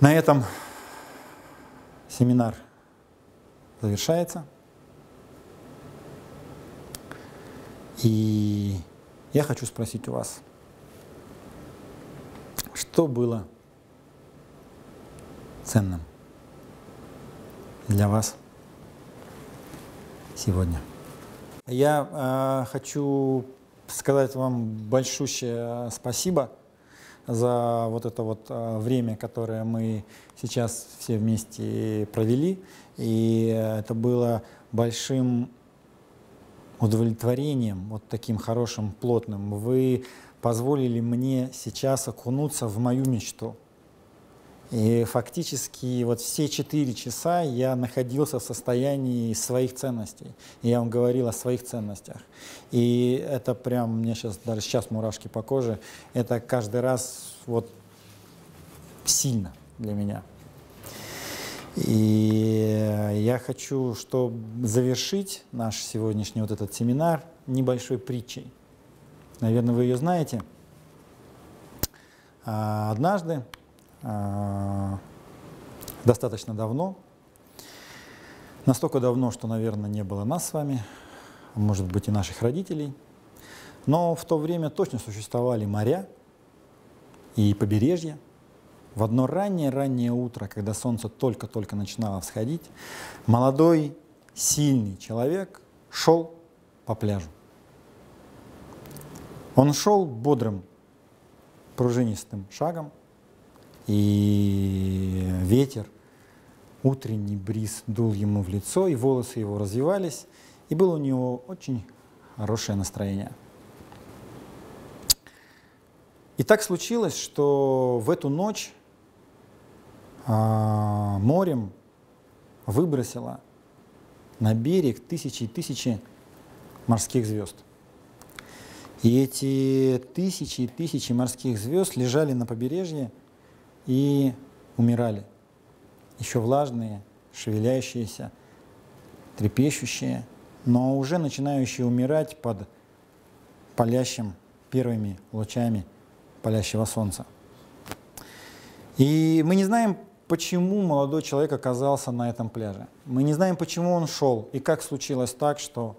На этом семинар завершается. И я хочу спросить у вас, что было ценным для вас сегодня? Я э, хочу сказать вам большущее спасибо за вот это вот э, время, которое мы сейчас все вместе провели. И это было большим удовлетворением, вот таким хорошим, плотным. Вы позволили мне сейчас окунуться в мою мечту. И фактически вот все четыре часа я находился в состоянии своих ценностей. Я вам говорил о своих ценностях. И это прям, мне сейчас, даже сейчас мурашки по коже, это каждый раз вот сильно для меня. И я хочу, чтобы завершить наш сегодняшний вот этот семинар небольшой притчей. Наверное, вы ее знаете. А, однажды, достаточно давно, настолько давно, что, наверное, не было нас с вами, может быть, и наших родителей, но в то время точно существовали моря и побережья – в одно раннее-раннее утро, когда солнце только-только начинало всходить, молодой, сильный человек шел по пляжу. Он шел бодрым, пружинистым шагом, и ветер, утренний бриз дул ему в лицо, и волосы его развивались, и было у него очень хорошее настроение. И так случилось, что в эту ночь а, морем выбросила на берег тысячи и тысячи морских звезд. И эти тысячи и тысячи морских звезд лежали на побережье и умирали. Еще влажные, шевеляющиеся, трепещущие, но уже начинающие умирать под палящим первыми лучами палящего солнца. И мы не знаем, почему молодой человек оказался на этом пляже. Мы не знаем, почему он шел и как случилось так, что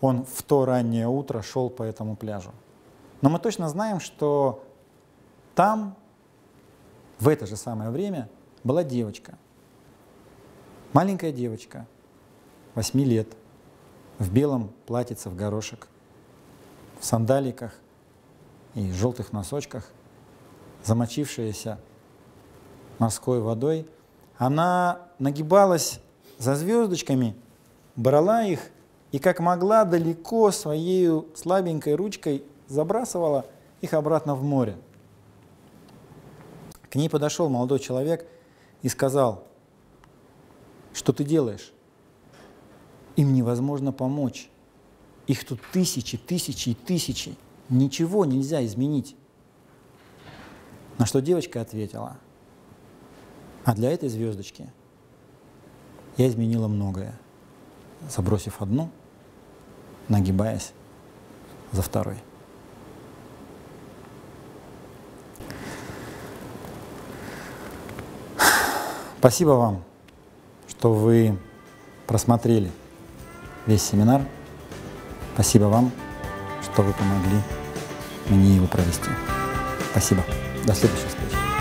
он в то раннее утро шел по этому пляжу. Но мы точно знаем, что там в это же самое время была девочка. Маленькая девочка, 8 лет, в белом платьице в горошек, в сандаликах и желтых носочках, замочившаяся морской водой, она нагибалась за звездочками, брала их и как могла далеко своей слабенькой ручкой забрасывала их обратно в море. К ней подошел молодой человек и сказал, что ты делаешь? Им невозможно помочь. Их тут тысячи, тысячи и тысячи. Ничего нельзя изменить. На что девочка ответила – а для этой звездочки я изменила многое, забросив одну, нагибаясь за второй. Спасибо вам, что вы просмотрели весь семинар. Спасибо вам, что вы помогли мне его провести. Спасибо. До следующей встречи.